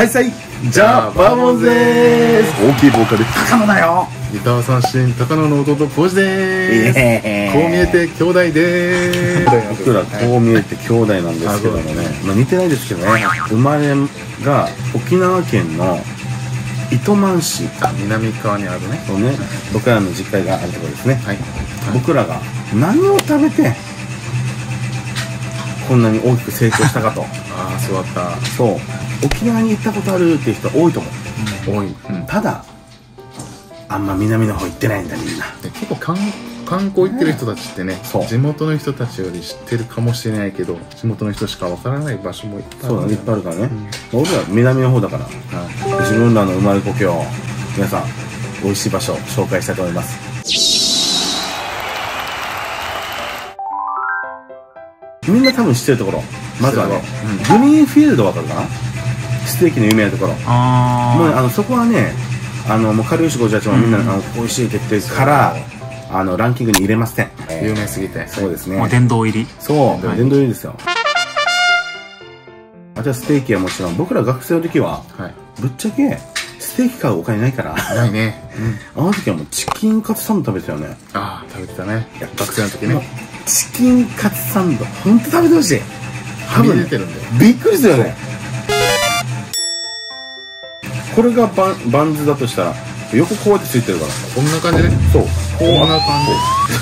はいさい。じゃあバーモンズです。大きいボーカル。高野だよギター三振高野の弟ポジでーすこう見えて兄弟でーす。僕らこう見えて兄弟なんですけどもね、まあ、似てないですけどね。生まれが沖縄県の糸満市あ南側にあるね。とね。僕らの実家があるところですね、はい。僕らが何を食べてこんなに大きく成長したかと。ああ座った。そう沖縄に行ったことあるっていう人多いと思う。多い、うん、ただあんま南の方行ってないんだみんな。で結構観観光行ってる人たちってねそう。地元の人たちより知ってるかもしれないけど地元の人しかわからない場所もいっぱいある。そうだねいっぱいあるからね、俺ら南の方だからはい自分らの生まれ故郷皆さん美味しい場所紹介したいと思います。みんな多分知ってるところまずはね、グリーンフィールドわかるかな？ステーキの有名なところ。あもうねあのそこはねあのもう軽石58もみんな、あの美味しいって言ってるからあのランキングに入れません、えー有名すぎて。そうですね。もう殿堂入り。そう、はい。殿堂入りですよ。あとはステーキはもちろん。僕ら学生の時ははい。ぶっちゃけステーキ買うお金ないから。ないね、あの時はもうチキンカツサンド食べてたよね。ああ食べてたね。学生の時ね。チキンカツサンドほんと食べてほしい。はみ出てるんだよ。びっくりするよねこれがバンバンズだとしたら横こうやってついてるから。こんな感じねそう。こんな感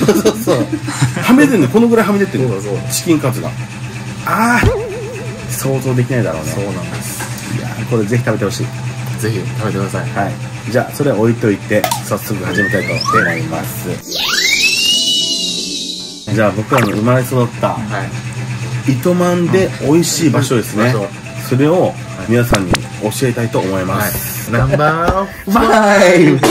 そうそう。そうはみ出てるねこのぐらいはみ出てる。そうだそうだチキンカツが。ああ想像できないだろうね。じそうなんです。いやーこれぜひ食べてほしい。ぜひ食べてください。はい。じゃあそれは置いといて早速始めたいと思います。じゃあ僕らの生まれ育ったはい。糸満で美味しい場所ですね。それを皆さんに教えたいと思いまはい。す、ナンバーファイブ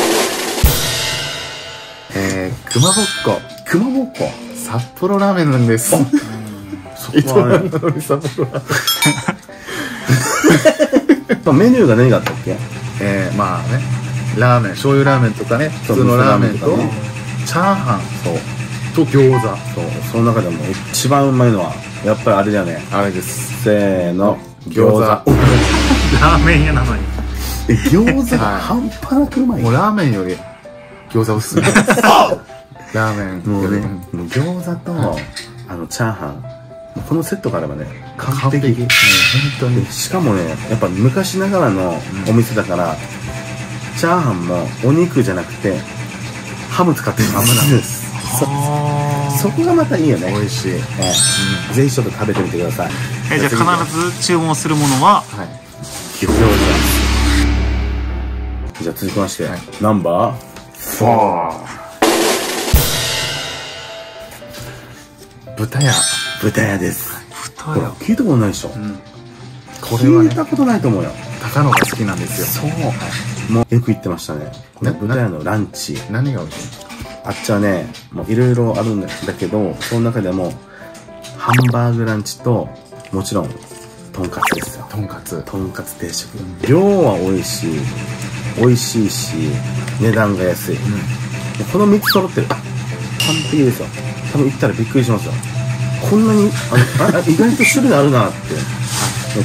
えー、熊ぼっこ。熊ぼっこ？札幌ラーメンなんです。そこはね糸満なのに札幌。ラーメンまあメニューが何があったっけ？えー、まあねラーメン醤油ラーメンとかね。普通のラーメンと。チャーハン。そう。と餃子。そう。その中でも一番うまいのはやっぱりあれだよね。あれです。せーの餃子。ラーメン屋なのに。え餃子半端なくうまいもうラーメンより。餃子おすすめラーメンもうね餃子と、あのチャーハン。このセットがあればね完璧。完璧。もう本当に。でしかもねやっぱ昔ながらのお店だから、チャーハンもお肉じゃなくてハム使ってる。ハムなんですあそこがまたいいよね。美味しい、ええ。ぜひちょっと食べてみてください。ーえじゃあ必ず注文するものは？はい。餃子。じゃあ続きまして、はい。ナンバー？4豚屋。豚屋です。豚屋。聞いたことないでしょ、うん。これはね。聞いたことないと思うよ。高野が好きなんですよ。そう。もうよく行ってましたね。このな豚屋のランチ。何が美味しいあっちはねもういろいろあるんだけどその中でもハンバーグランチともちろんとんかつですよ。とんかつ。とんかつ定食。量は美味しい。美味しいし値段が安い、もうこの3つ揃ってる。完璧ですよ。多分行ったらびっくりしますよ。こんなにあの あ意外と種類あるなって。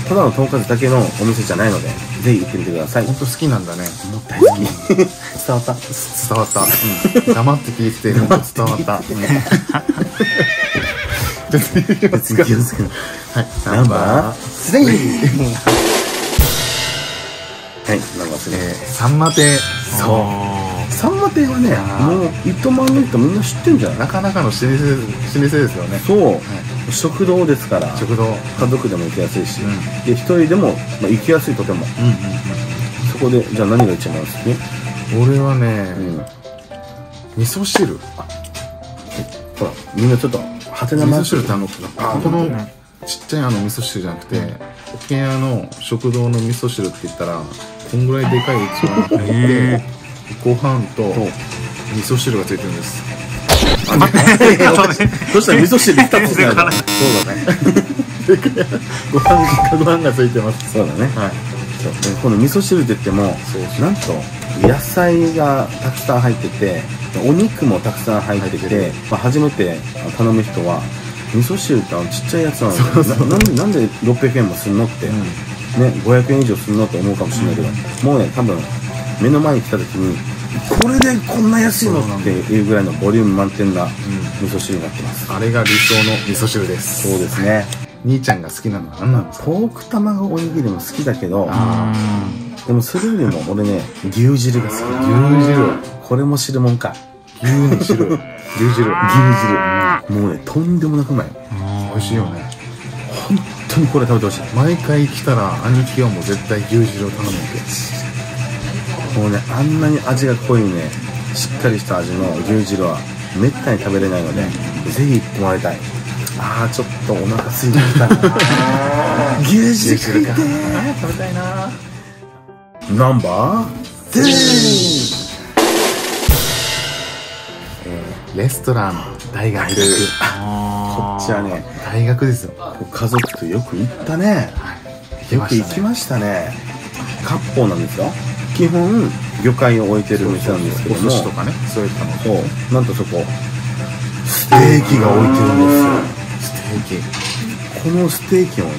ただのとんかつだけのお店じゃないのでぜひ行ってみてください。も本当好きなんだね。う大好き伝わった。伝わった、うん、黙って聞いてて伝わった、うん、じゃあ次行きますか次気をつけて。はい。ナンバー。3はい。ナンバー3 えー、さんま亭。そう。さんま亭はねもう糸満の人みんな知ってんじゃない？なかなかの老舗老舗ですよね。そう、食堂ですから。食堂。家族でも行きやすいし、うん。で一人でも、まあ、行きやすいとても。うんうんそこでじゃあ何が一番好き、うん俺はね、うん、味噌汁。ほらみんなちょっとハテナ味噌汁ってあのこのちっちゃいあの味噌汁じゃなくて、沖縄の食堂の味噌汁って言ったらこんぐらいでかい器に入ってへご飯と味噌汁がついてるんです。そしたら味噌汁2つになる そうだね。ご飯がご飯がついてます。そうだね。はい。この味噌汁って言ってもなんと野菜がたくさん入っててお肉もたくさん入ってててて、まあ、初めて頼む人は味噌汁ってあのちっちゃいやつなのそうそうななんでなんで600円もすんのって、うん。500円以上するのと思うかもしれないけど、もうね多分目の前に来た時にこれでこんな安いのっていうぐらいのボリューム満点な味噌汁になってます、あれが理想の味噌汁です。そうですね。兄ちゃんが好きなのは何なんですか？ポーク卵おにぎりも好きだけどあでもそれよりも俺ね牛汁が好き。牛汁。これも汁もんか。牛に汁。牛汁。牛汁。もうねとんでもなくうまい。美味しいよね。本当にこれ食べてほしい。毎回来たら兄貴はもう絶対牛汁を頼むわけもうねあんなに味が濃いねしっかりした味の牛汁はめったに食べれないので、ぜひ行ってもらいたい。あーちょっとお腹空いてきたな。牛汁食いてー。食べたいなナンバー？3レストラン大学。こあっちはね大学ですよ。家族とよく行ったね。よく行きましたね。割烹なんですよ。基本魚介を置いてる店なんですけおども。寿司とかね。そういったの。そう。なんとそこステーキが置いてるんですよ。ステーキ。このステーキをね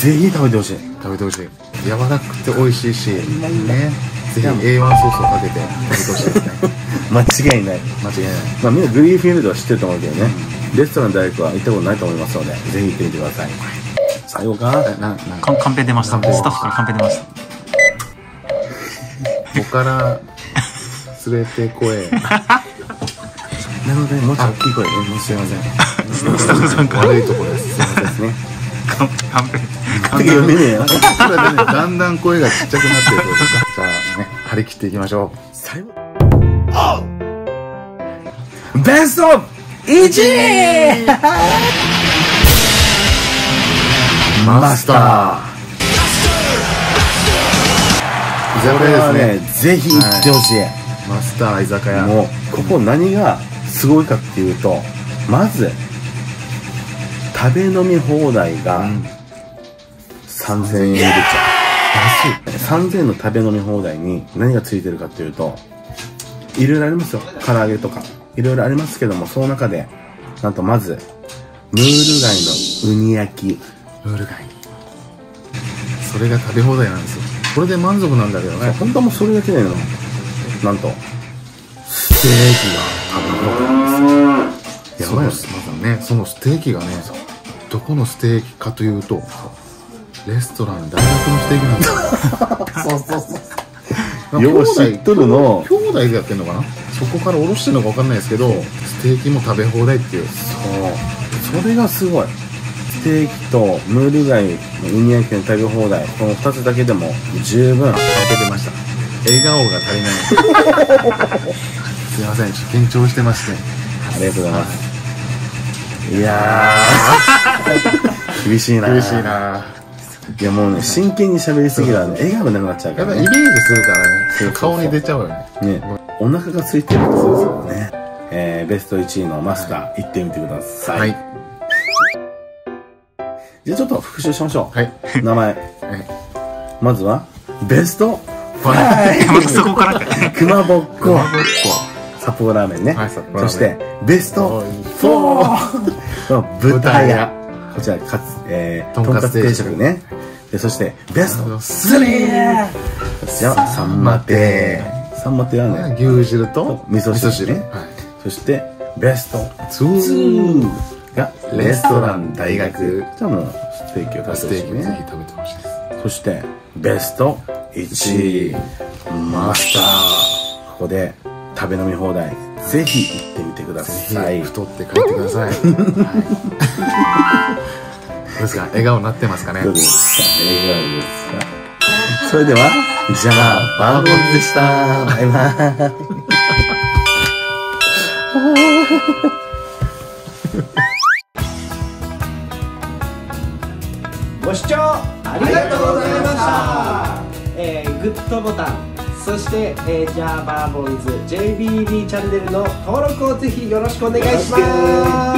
ぜひ食べてほしい。食べてほしい柔らかくて美味しいしね。ぜひ A1 ソースをかけて食べてほしいですね。間違いない。間違いない。まあみんなグリーンフィールドは知ってると思うけどね。レストラン大学は行ったことないと思いますのでぜひ行ってみてください。最後か。えななんか。カンカンペ出ました。スタッフからカンペ出ました。ここから連れてこえ なのでもうちょっと大きい声。でねすいません。スタッフさんから。悪いところです。すいませんですねカンカンペ次読めねえよだんだん声がちっちゃくなっていく。じゃあね張り切っていきましょ最後。ベスト 1! うマスター。居これは酒屋ですね。ねぜひ行ってほしい、マスター居酒屋。もうここ何がすごいかっていうとまず食べ飲み放題がうん。3000円でちゃう。安い。3000円の食べ飲み放題に何がついてるかっていうといろいろありますよ。唐揚げとか。いろいろありますけどもその中でなんとまずムール貝のウニ焼き。ムール貝。それが食べ放題なんですよ。これで満足なんだけどね。本当はもうそれだけでのな。んとステーキが食べ放題ですやばいよ。ねそのまずねそのステーキがねどこのステーキかというとレストラン大学のステーキなんですよそうそう。そうよう知っとるの。兄弟でやってんのかな？そこからおろしてるのか分かんないですけどステーキも食べ放題っていう。そう。それがすごい。ステーキとムール貝のウニ焼きの食べ放題。この2つだけでも十分開けてました。笑顔が足りない。すいません緊張してまして。ありがとうございます。いやー厳しいな。厳しいな。いやもうね真剣に喋りすぎたらね笑顔なくなっちゃうからね。やっぱイメージするからね。顔に出ちゃうよね。ね。お腹が空いてるってそうですよね。えー、ベスト1位のマスター行ってみてください、はい。じゃあちょっと復習しましょう、はい。名前。はい。まずはベストまた そこからか。熊ぼっこ。札幌ラーメンね、はいそしてベスト4の豚屋こちらかつ、えー、ととんかつ定食食ね。でそしてベストこ3こちらはさんま亭さんま亭はね牛汁と味噌汁ね。はい。そしてベストツー。2がレストラン大学。じゃあもうステーキをス食べてほしいね。テーキをぜひ食べてほしいです。そしてベスト1位マスター。ここで食べ飲み放題。ぜひ行ってみてくだぜさい。ひ太って帰ってください、はい、どうですか？笑顔になってますかね？どうですか？笑顔ですか？それではじゃあバーボンズでした。バイバイ。ご視聴ありがとうございました、えーグッドボタンそして、えージャーバーボーイズ JBB チャンネルの登録をぜひよろしくお願いしま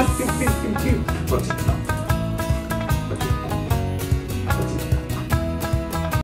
す。